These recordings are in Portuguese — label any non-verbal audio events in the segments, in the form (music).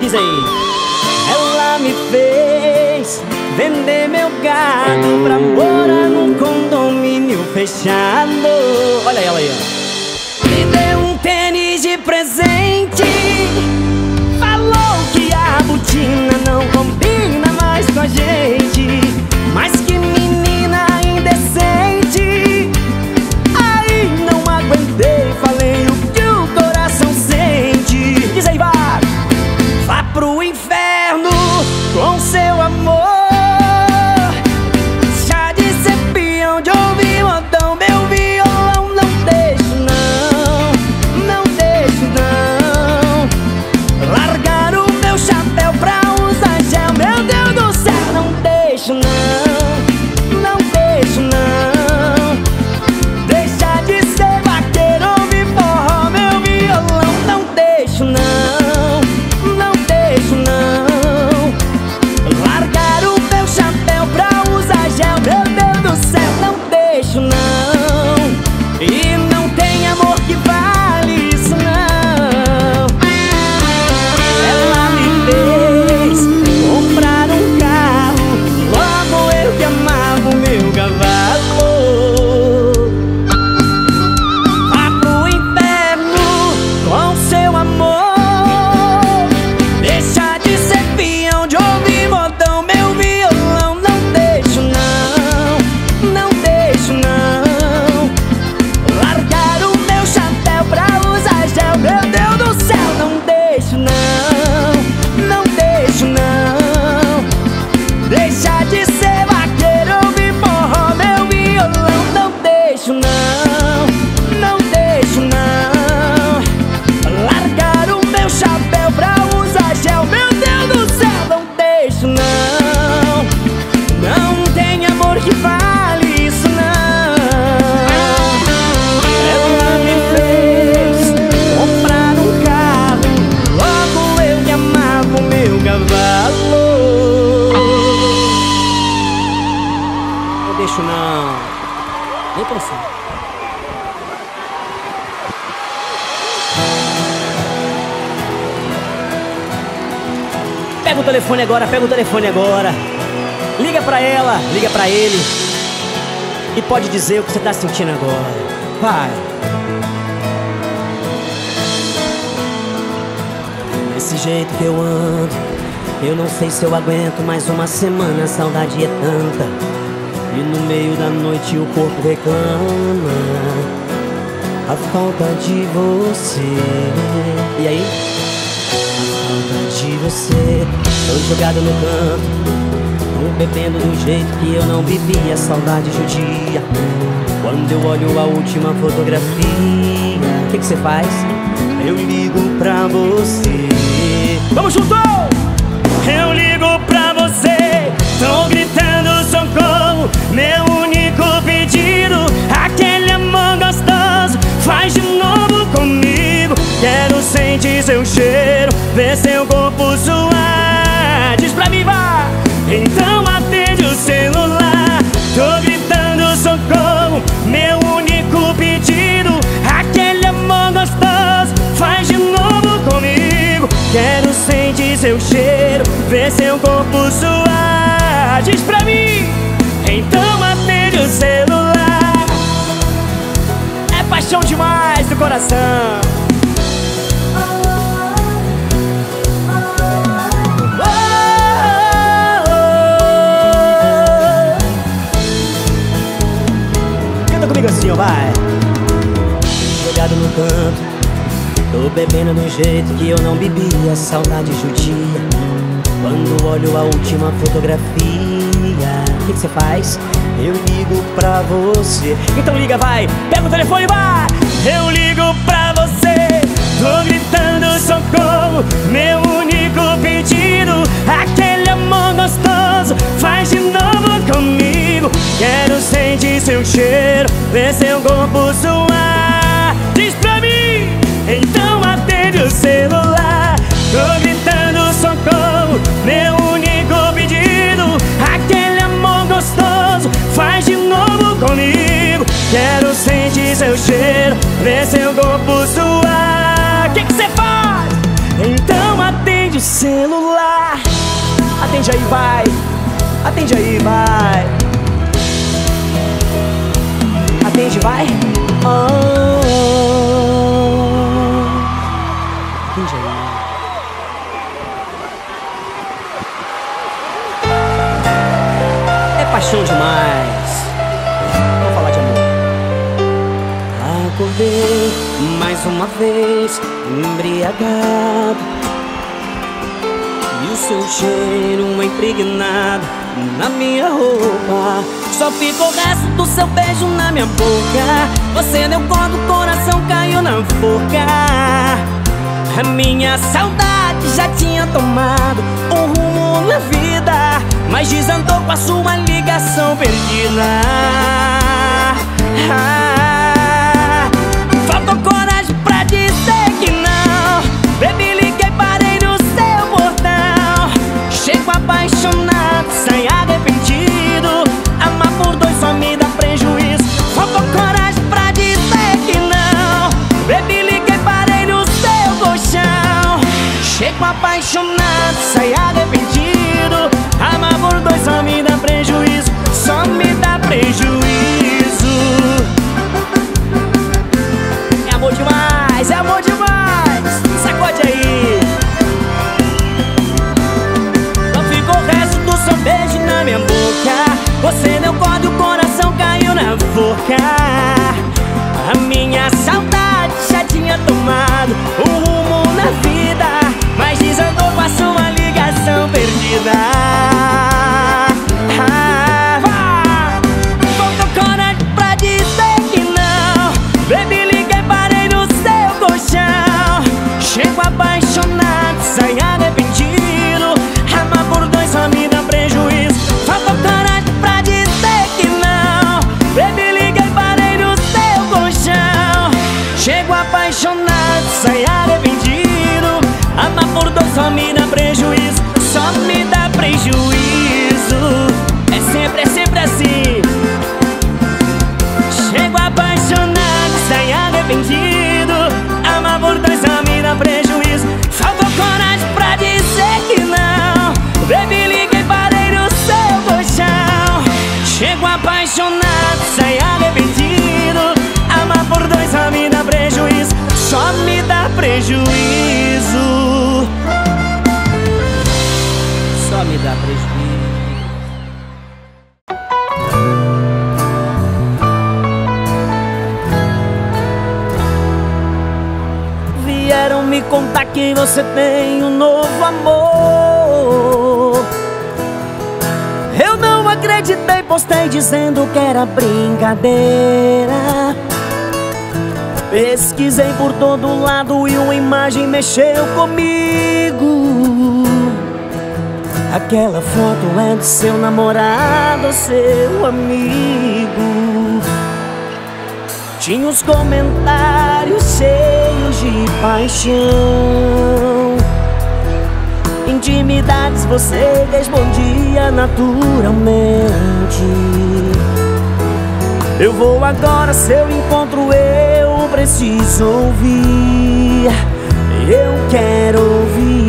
Diz aí. Ela me fez vender meu gado Pra morar num condomínio fechado. Olha ela aí, ó. Me deu um tênis de presente. Falou que a botina não combina mais com a gente. Mas Pega o telefone agora, pega o telefone agora. Liga pra ela, liga pra ele. E pode dizer o que você tá sentindo agora. Vai. Desse jeito que eu ando, eu não sei se eu aguento mais uma semana. A saudade é tanta. E no meio da noite o corpo reclama a falta de você. E aí? Você. Tô jogado no canto bebendo do jeito que eu não bebia Saudade judia. Quando eu olho a última fotografia O que você faz? Eu ligo pra você. Vamos junto! Eu ligo pra você. Tô gritando socorro Meu único pedido. Aquele amor gostoso Faz de novo comigo Quero sentir seu cheiro Ver seu corpo suar. Diz pra mim, vá. Então atende o celular. Tô gritando socorro Meu único pedido. Aquele amor gostoso Faz de novo comigo. Quero sentir seu cheiro Ver seu corpo suar. Diz pra mim. Então atende o celular. É paixão demais do coração bebendo do jeito que eu não bebia. Saudade judia Quando olho a última fotografia. O que você faz? Eu ligo pra você. Então liga, vai, pega o telefone, vai. Eu ligo pra você. Tô gritando socorro. Meu único pedido. Aquele amor gostoso. Faz de novo comigo. Quero sentir seu cheiro. Ver seu corpo suar. Diz pra mim celular. Tô gritando socorro Meu único pedido Aquele amor gostoso Faz de novo comigo. Quero sentir seu cheiro Ver seu corpo suar. Que que você faz? Então atende o celular. Atende aí, vai. Atende aí, vai. Atende, vai. Oh. Atende É paixão demais. Vamos falar de amor. Acordei mais uma vez Embriagado. E o seu cheiro impregnado na minha roupa. Só ficou o resto do seu beijo na minha boca. Você deu conta, o coração caiu na forca A minha saudade já tinha tomado um rumo na vida Mas desandou com a sua ligação perdida. Ah, Faltou coragem pra dizer que não. Baby, apaixonado, sai arrependido. Amar por dois só me dá prejuízo. Faltou coragem pra dizer que não. Baby, liguei, parei no seu colchão. Chego apaixonado, sai arrependido só me dá prejuízo Só me dá prejuízo. É amor demais, é amor demais. Sacode aí. Beijo na minha boca. Você deu corda o coração caiu na boca. A minha contar que você tem um novo amor. Eu não acreditei, postei dizendo que era brincadeira. Pesquisei por todo lado e uma imagem mexeu comigo. Aquela foto é do seu namorado, seu amigo Tinha os comentários cheios de paixão. Intimidades você respondia naturalmente. Eu vou agora, seu encontro eu preciso ouvir. Eu quero ouvir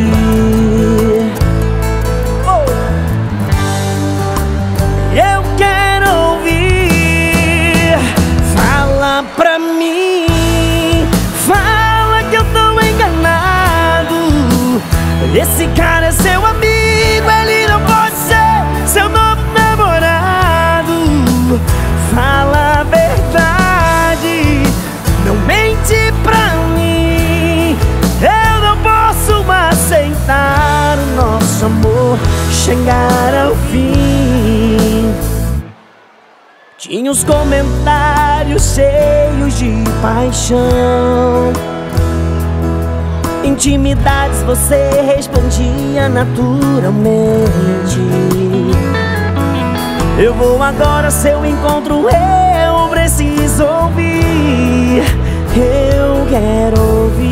Esse cara é seu amigo Ele não pode ser seu novo namorado. Fala a verdade Não mente pra mim. Eu não posso aceitar o nosso amor chegar ao fim. Tinha os comentários cheios de paixão Intimidades você respondia naturalmente. Eu vou agora seu encontro, eu preciso ouvir. Eu quero ouvir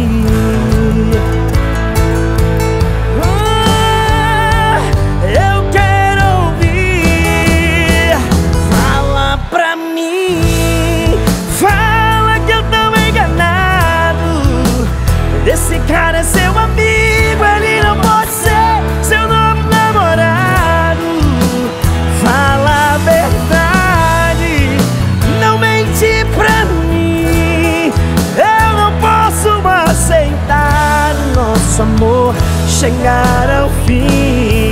nosso amor chegar ao fim.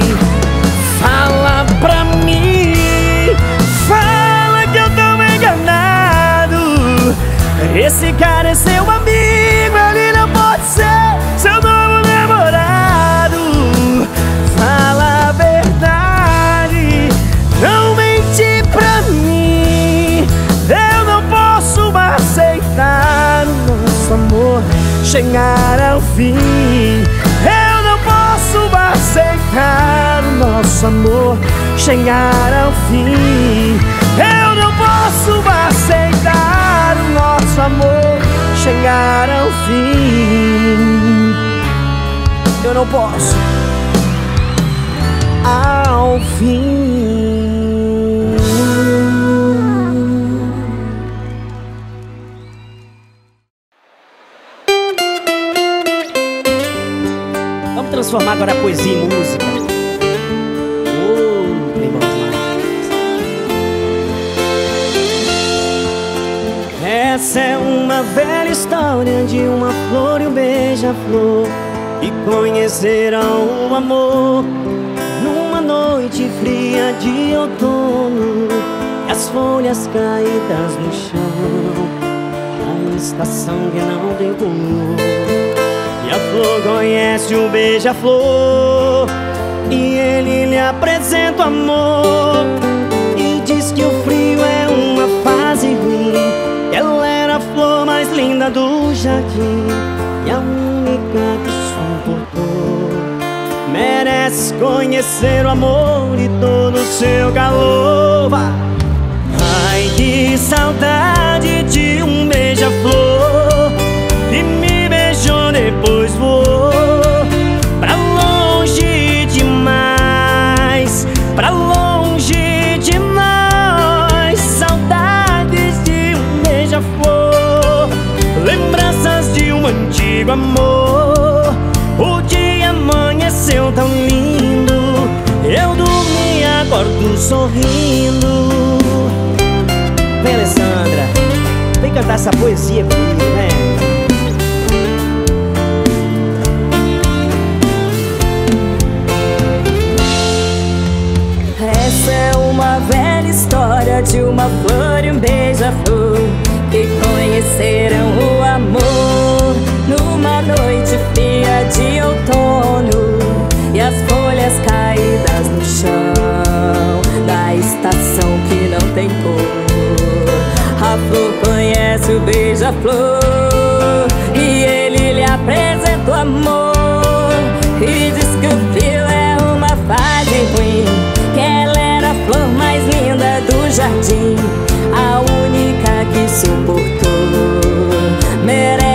Fala pra mim, fala que eu tô enganado. Esse cara é chegar ao fim. Eu não posso aceitar o nosso amor chegar ao fim. Eu não posso aceitar o nosso amor chegar ao fim. Eu não posso. Ao fim. Agora poesia em música. Oh. Essa é uma velha história de uma flor e um beija-flor que conheceram o amor numa noite fria de outono e as folhas caídas no chão, a estação que não cor. A flor conhece o beija-flor. E ele lhe apresenta o amor. E diz que o frio é uma fase ruim. Que ela era a flor mais linda do jardim. E a única que suportou. Merece conhecer o amor e todo o seu calor. Ai, que saudade de sorrindo Vem, Alessandra, vem cantar essa poesia comigo, né? Essa é uma velha história de uma flor e um beija-flor que conheceram o amor numa noite fria de outono e as folhas caídas da estação que não tem cor. A flor conhece o beija-flor e ele lhe apresenta o amor e diz que o frio é uma fase ruim que ela era a flor mais linda do jardim, a única que suportou. Merece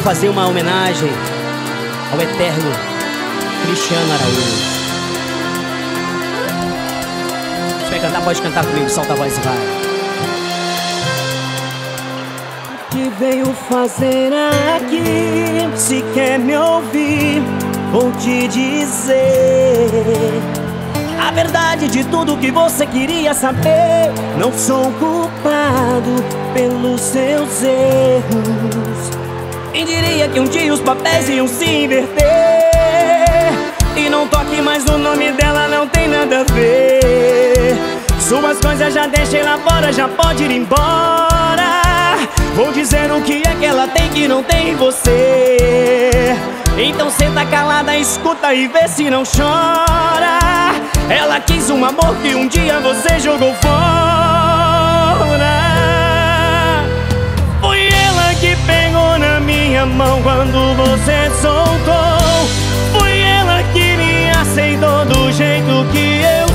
quero fazer uma homenagem ao eterno Cristiano Araújo. Se vai cantar, pode cantar comigo, solta a voz e vai. O que veio fazer aqui? Se quer me ouvir, vou te dizer. A verdade de tudo que você queria saber. Não sou culpado pelos seus erros. Quem diria que um dia os papéis iam se inverter. E não toque mais o nome dela, não tem nada a ver. Suas coisas já deixei lá fora, já pode ir embora. Vou dizer o que é que ela tem que não tem em você. Então senta calada, escuta e vê se não chora. Ela quis um amor que um dia você jogou fora minha mão quando você soltou. Foi ela que me aceitou do jeito que eu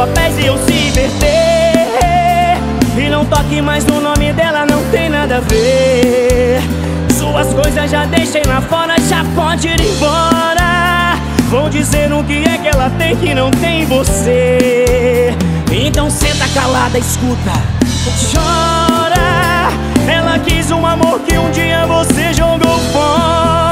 papéis iam se inverter? E não toque mais no nome dela, não tem nada a ver. Suas coisas já deixei lá fora, já pode ir embora. Vou dizer o que é que ela tem que não tem você. Então senta calada, escuta. Chora. Ela quis um amor que um dia você jogou fora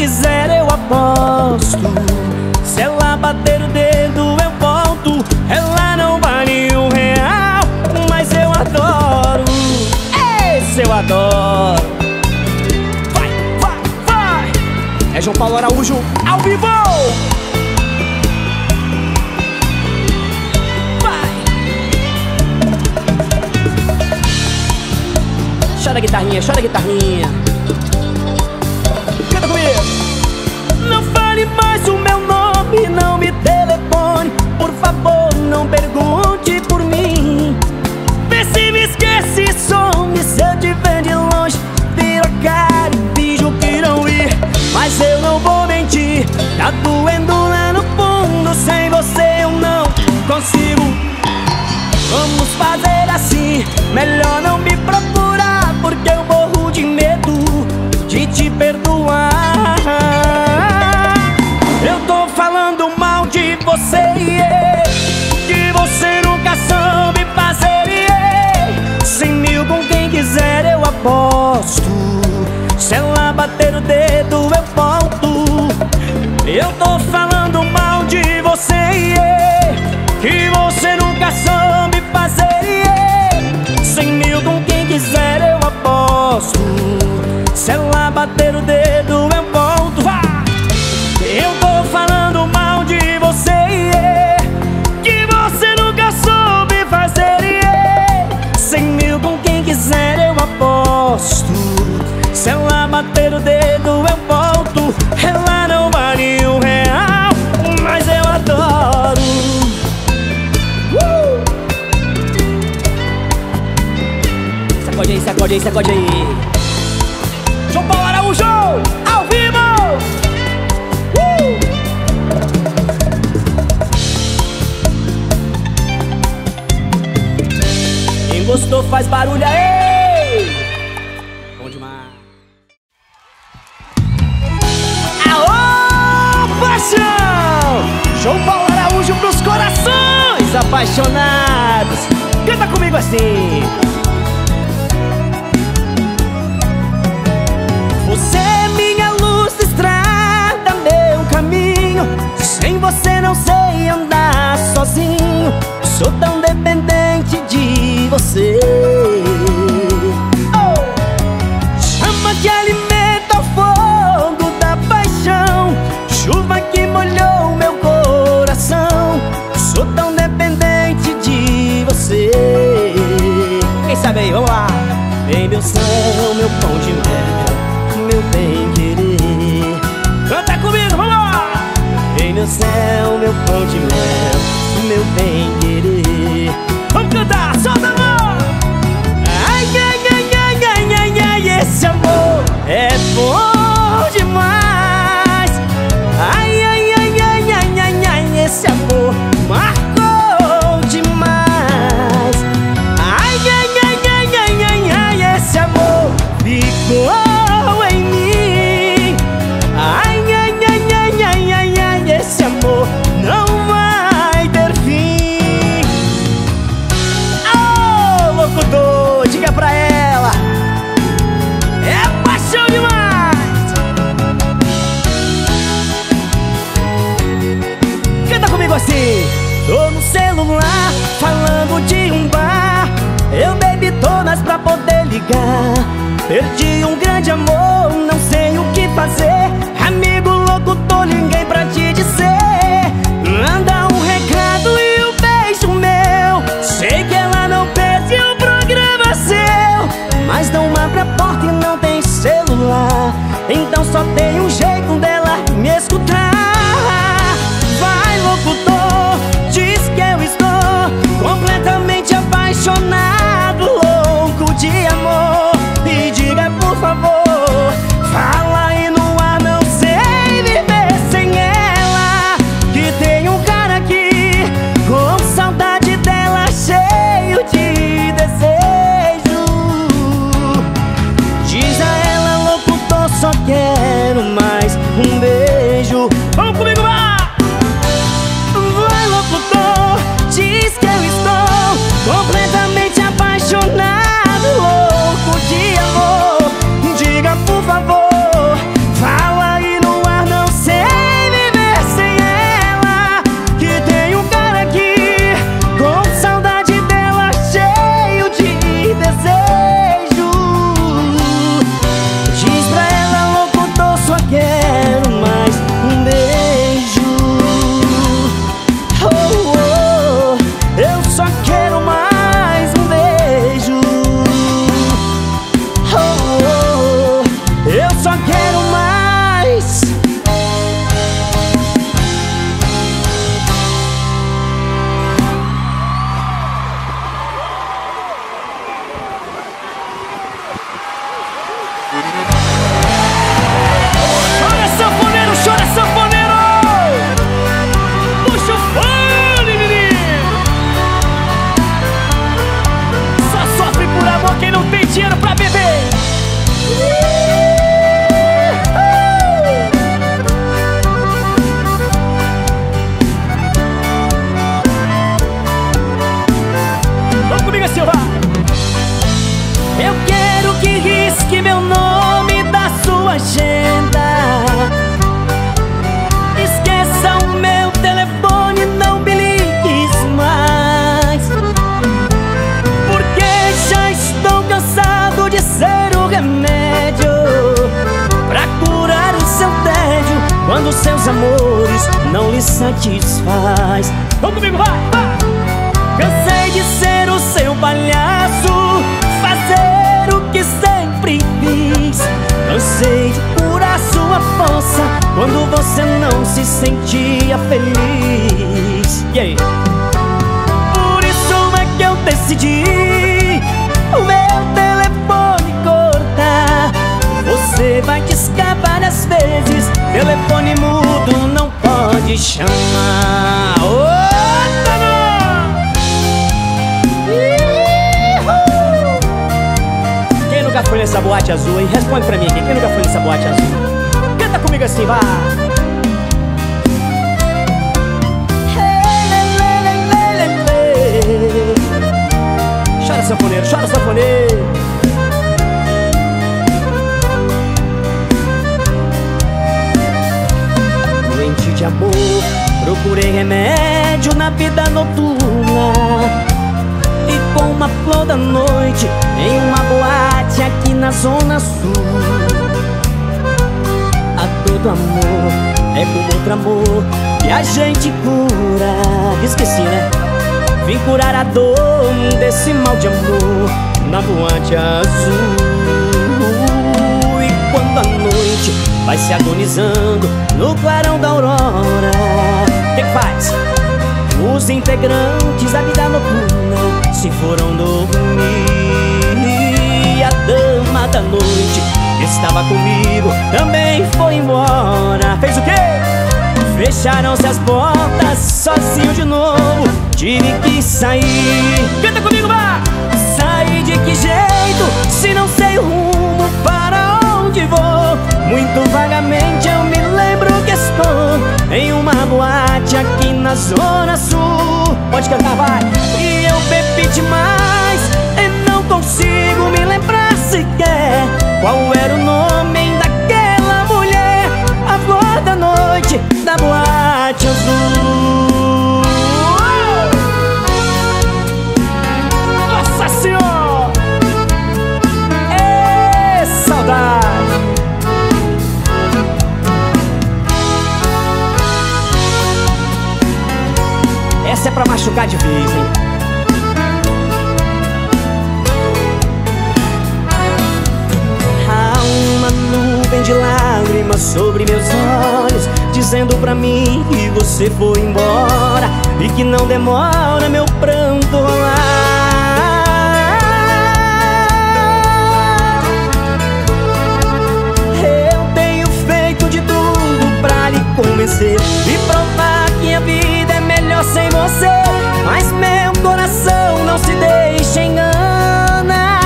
quiser eu aposto. Se ela bater o dedo eu volto. Ela não vale um real, mas eu adoro. Esse eu adoro. Vai, vai, vai. É João Paulo Araújo ao vivo. Vai. Chora guitarrinha, chora guitarrinha. Fale mais o meu nome, não me telefone. Por favor, não pergunte por mim. Vê se me esquece, some se eu te ver de longe. Vira cara e finjo que não ir. Mas eu não vou mentir. Tá doendo lá no fundo. Sem você eu não consigo. Vamos fazer assim. Melhor não me procurar porque eu vou você Que você nunca soube fazer yeah. Sem mil com quem quiser eu aposto Se ela bater o dedo eu posso atenção, meu pão de mel, meu bem querer. Canta comigo, vamos lá! Vem meu céu, meu pão de mel, meu bem querer. Vamos cantar, solta a mão! Ai, ai, ai, ai, ai, ai, ai, esse amor é bom demais. Perdi um grande amor, não sei o que fazer. Amigo louco, tô ninguém pra te dizer. Manda um recado e um beijo meu. Sei que ela não perde o um programa é seu. Mas não abre a porta e não tem celular. Então só tem boate azul, hein? Responde pra mim aqui, quem nunca foi nessa boate azul? Canta comigo assim, vá! Chora sanfoneiro, chora sanfoneiro Doente de amor, procurei remédio na vida noturna com uma flor da noite Em uma boate aqui na zona sul A todo amor é como outro amor Que a gente cura Esqueci, né? Vim curar a dor desse mal de amor Na boate azul E quando a noite vai se agonizando No clarão da aurora O que, que faz? Os integrantes da vida noturna se foram dormir. E a dama da noite que estava comigo também foi embora. Fez o quê? Fecharam-se as portas, sozinho de novo. Tive que sair. Canta comigo, vá! Sair de que jeito, se não sei o rumo para onde vou? Muito vagamente eu me lembro que estou Em uma boate aqui na zona sul. Pode cantar, vai! E eu bebi demais E não consigo me lembrar sequer Qual era o nome daquela mulher. A flor da noite da boate azul Essa é pra machucar de vez, hein? nuvem de lágrimas sobre meus olhos Dizendo pra mim que você foi embora E que não demora meu pranto rolar Eu tenho feito de tudo pra lhe convencer E provar sem você Mas meu coração não se deixa enganar.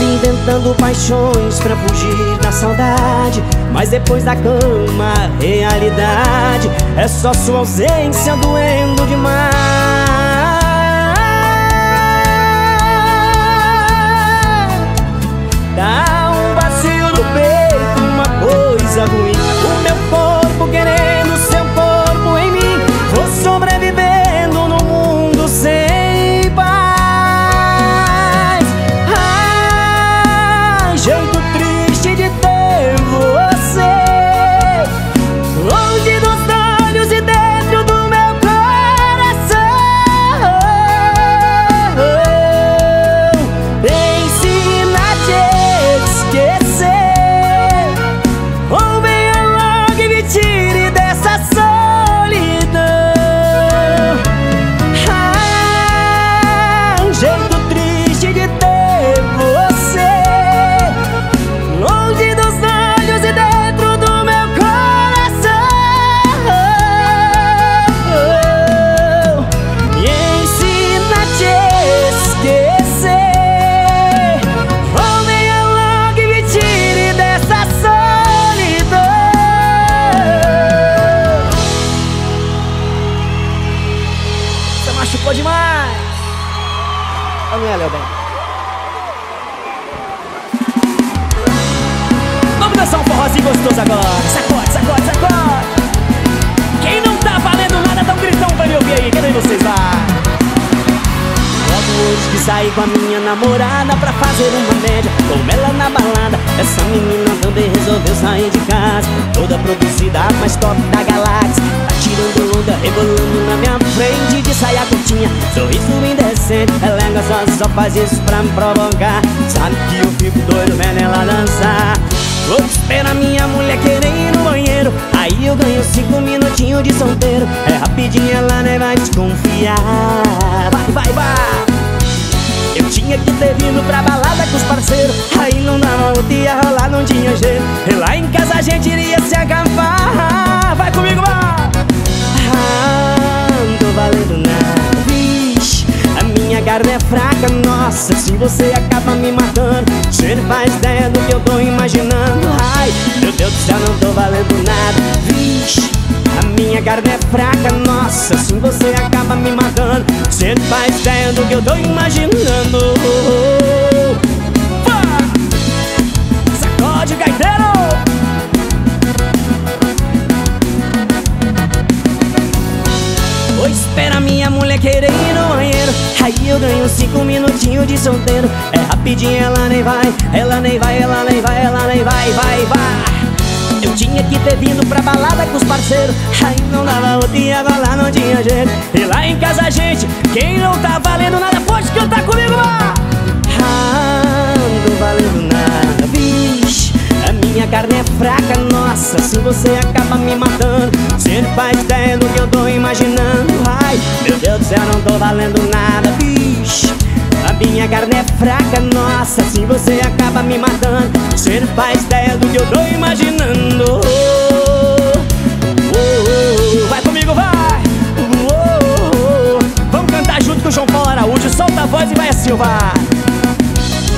Inventando paixões pra fugir da saudade Mas depois da cama, realidade É só sua ausência doendo demais. Dá um vazio no peito, uma coisa ruim machucou demais. Vamos lá, Léo Vamos dançar um forrozinho gostoso agora. Sacode, sacode, sacode. Quem não tá valendo nada, dá um gritão pra me ouvir aí. Cadê vocês lá? É Logo hoje que saí com a minha namorada pra fazer uma média com ela na balada. Essa menina também resolveu sair de casa, toda produzida, mais top da galáxia tirando onda, rebolando na minha frente De saia curtinha, sorriso indecente Ela é gostosa, só faz isso pra me provocar. Sabe que eu fico doido vendo ela dançar Vou esperar minha mulher querer ir no banheiro. Aí eu ganho cinco minutinhos de solteiro. É rapidinho, ela nem vai desconfiar. Vai, vai, vai. Eu tinha que ter vindo pra balada com os parceiros. Aí não dava outro, ia rolar, não tinha jeito. E lá em casa a gente iria se acabar Vai comigo, vai! Não tô valendo nada, vixe A minha carne é fraca, nossa Se você acaba me matando. Você não faz ideia do que eu tô imaginando. Ai, meu Deus do céu, não tô valendo nada, vixe a minha carne é fraca, nossa Assim você acaba me matando. Cê não faz ideia do que eu tô imaginando querer ir no banheiro. Aí eu ganho cinco minutinhos de solteiro. É rapidinho, ela nem vai Ela nem vai, ela nem vai, ela nem vai, vai, vai. Eu tinha que ter vindo pra balada com os parceiros. Aí não dava o dia, lá não tinha jeito. E lá em casa gente, quem não tá valendo nada Pode cantar comigo lá. Ah, não tô valendo nada, minha carne é fraca, nossa Se você acaba me matando Você não faz ideia do que eu tô imaginando Ai, meu Deus do céu, não tô valendo nada, vixe a minha carne é fraca, nossa Se você acaba me matando Você não faz ideia do que eu tô imaginando oh, oh, oh, Vai comigo, vai! Vamos cantar junto com João Paulo Araújo Solta a voz e vai vai!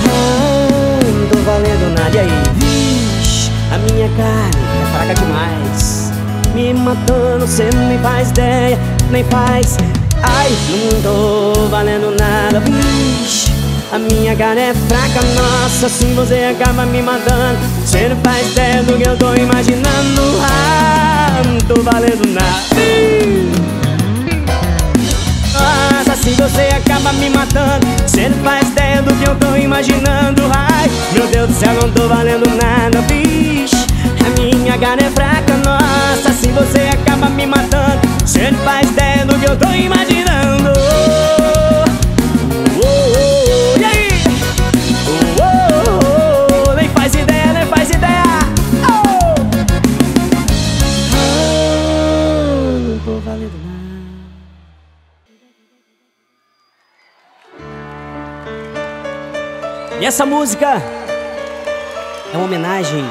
Ah, não tô valendo nada, e aí? A minha carne é fraca demais. Me matando, não me faz ideia Nem faz. Ai, não tô valendo nada, bicho A minha cara é fraca, nossa Assim você acaba me matando. Você não faz ideia do que eu tô imaginando. Ah, não tô valendo nada. Nossa, você acaba me matando. Você não faz ideia do que eu tô imaginando. Ai, meu Deus do céu, não tô valendo nada, bicho. A minha cara é fraca, nossa Assim você acaba me matando. Você não faz ideia do que eu tô imaginando E essa música é uma homenagem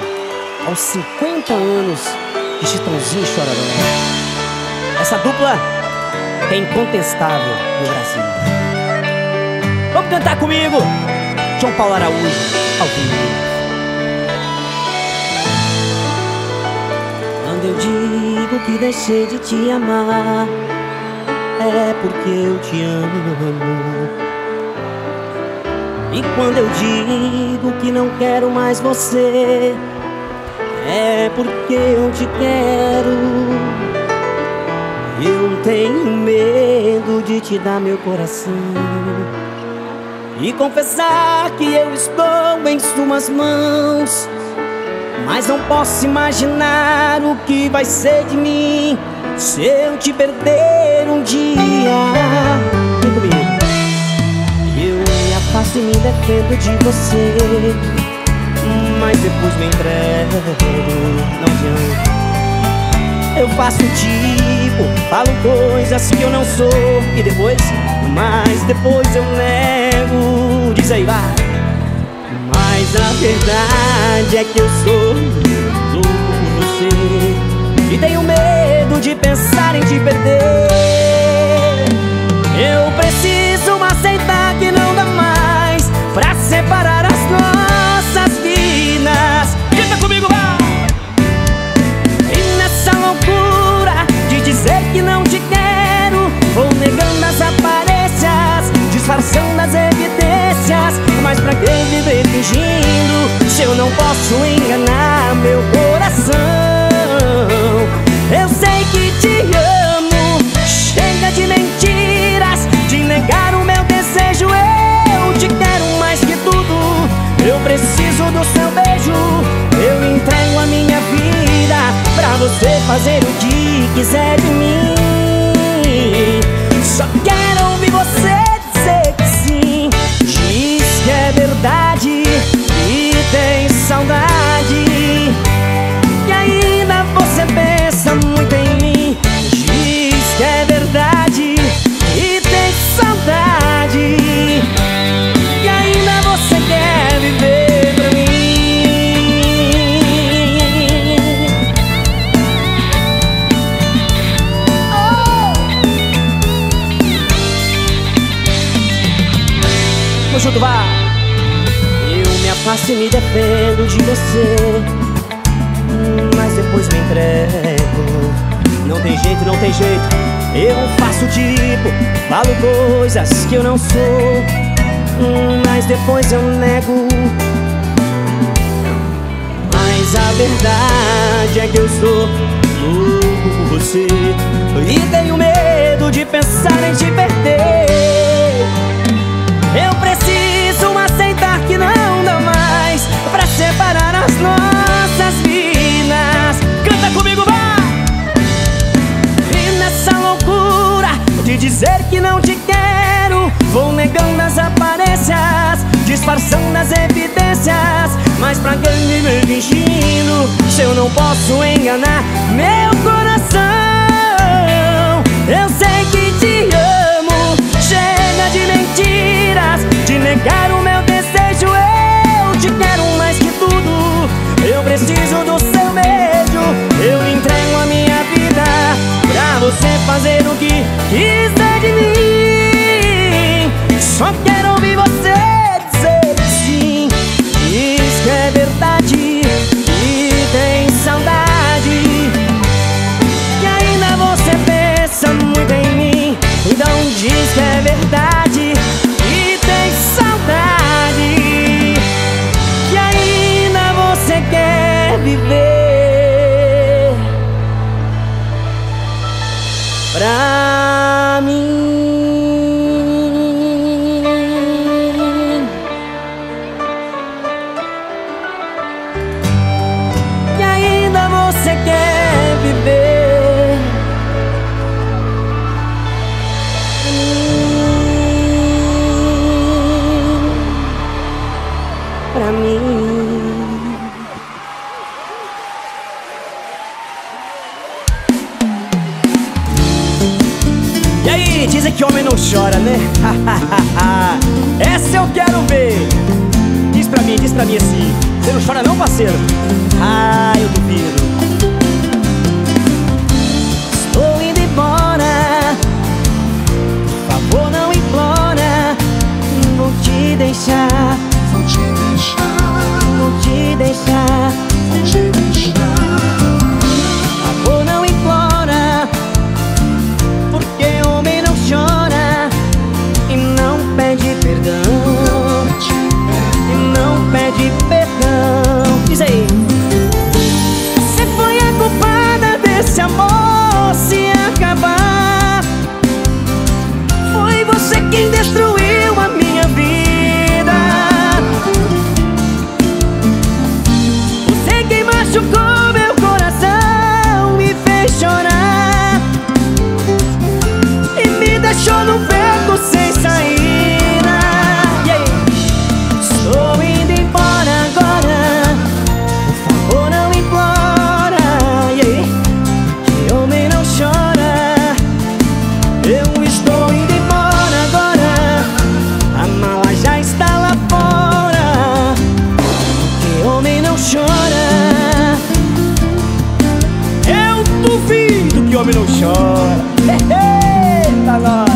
aos 50 anos de Chitãozinho Chororó. Essa dupla é incontestável no Brasil. Vamos cantar comigo? João Paulo Araújo, ao vivo. Quando eu digo que deixei de te amar, é porque eu te amo. E quando eu digo que não quero mais você, é porque eu te quero. Eu tenho medo de te dar meu coração e confessar que eu estou em suas mãos. Mas não posso imaginar o que vai ser de mim se eu te perder um dia. Afasto e me defendo de você, mas depois me entrego. Não adianta. Eu faço tipo, falo coisas que eu não sou. E depois, mas depois eu nego. Diz aí, vai. Mas a verdade é que eu sou louco por você. E tenho medo de pensar em te perder. Eu preciso separar as nossas vidas. Canta comigo, vai! dizer que não te quero Ou negando as aparências Disfarçando as evidências. Mas pra que viver fingindo Se eu não posso enganar meu Eu entrego a minha vida Pra você fazer o que quiser de mim. Que eu não sou Mas depois eu nego. Mas a verdade é que eu sou louco por você. E tenho medo de pensar em te perder. Eu preciso aceitar que não dá mais Pra separar as nossas vidas. Canta comigo, vai! E nessa loucura de dizer que não te negando as aparências Disfarçando as evidências. Mas pra que me fingindo Se eu não posso enganar meu coração. Eu sei que te amo Chega de mentiras De negar o meu desejo. Eu te quero mais que tudo Eu preciso do seu beijo. Eu entrego a minha vida Pra você fazer o que quiser de mim Só quero ouvir você dizer sim. Diz que é verdade E tem saudade. E ainda você pensa muito em mim. Então diz que é verdade E tem saudade. E ainda você quer viver. Pra (laughs) Essa eu quero ver. Diz pra mim, diz pra mim assim. Você não chora não, parceiro? Ah, eu duvido. Estou indo embora. Por favor, não implora. Vou te deixar. Vou te deixar, Vou te deixar homem não chora. Eita, nós.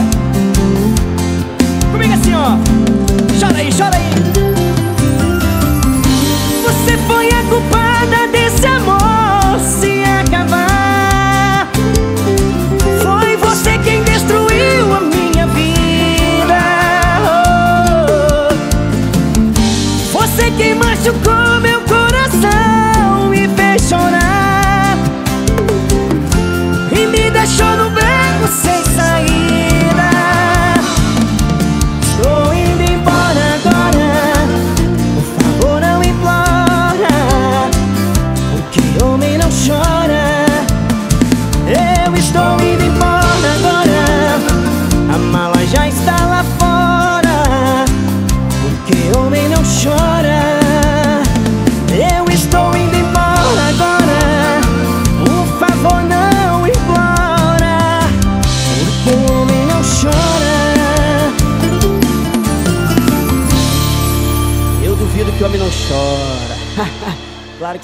Comigo assim, ó. Chora aí, chora aí.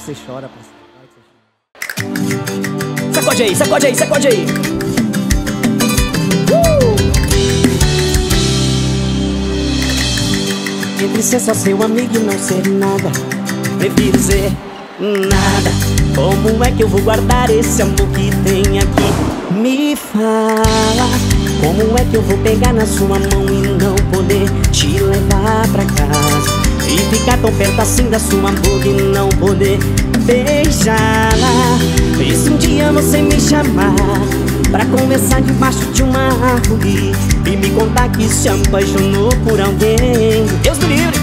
Que você chora, parceiro. Sacode aí, sacode aí, sacode aí. Uh! Entre ser só seu amigo e não ser nada, prefiro ser nada. Como é que eu vou guardar esse amor que tem aqui? Me fala. Como é que eu vou pegar na sua mão e não poder te levar pra casa? E ficar tão perto assim da sua boca e não poder beijá-la E se um dia você me chamar Pra conversar debaixo de uma árvore E me contar que se apaixonou por alguém. Deus me livre.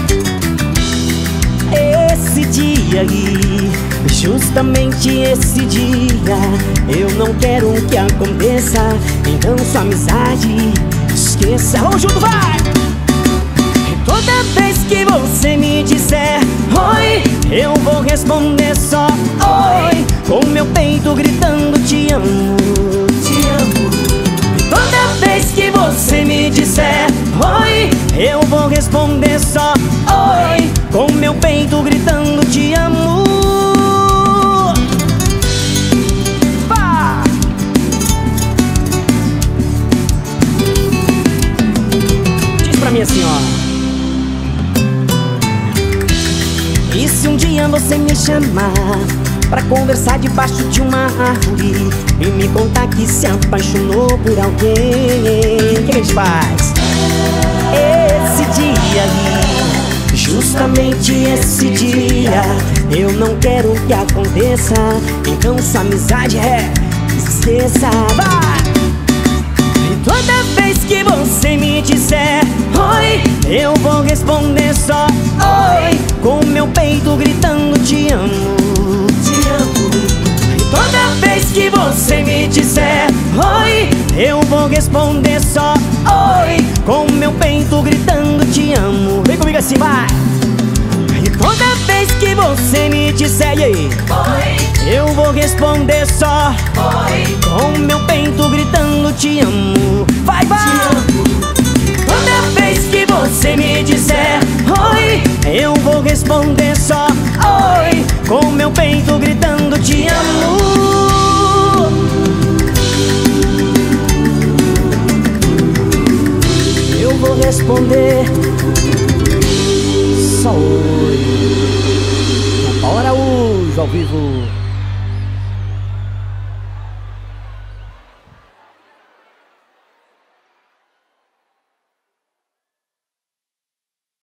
Esse dia aí Justamente esse dia Eu não quero que aconteça. Então sua amizade esqueça. Vamos junto, vai! Que você me disser. Oi, eu vou responder só. Oi Com meu peito gritando te amo Te amo. Toda vez que você me disser. Oi, eu vou responder só. Oi Com meu peito gritando te amo. Diz pra dia você me chamar Pra conversar debaixo de uma árvore E me contar que se apaixonou por alguém O que a gente faz? Esse dia aí Justamente esse dia Eu não quero que aconteça Então sua amizade é Esqueça, vai! Que você me disser. Oi, eu vou responder só. Oi Com meu peito gritando te amo. Te amo. E toda vez que você me disser. Oi, eu vou responder só. Oi Com meu peito gritando te amo. Vem comigo assim, vai! E toda vez que você me disser Oi. Eu vou responder só. Oi. Com meu peito gritando te amo Vai, vai! Toda vez que você me disser Oi Eu vou responder só Oi Com meu peito gritando te amo Eu vou responder Só oi Bora hoje ao vivo